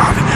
God.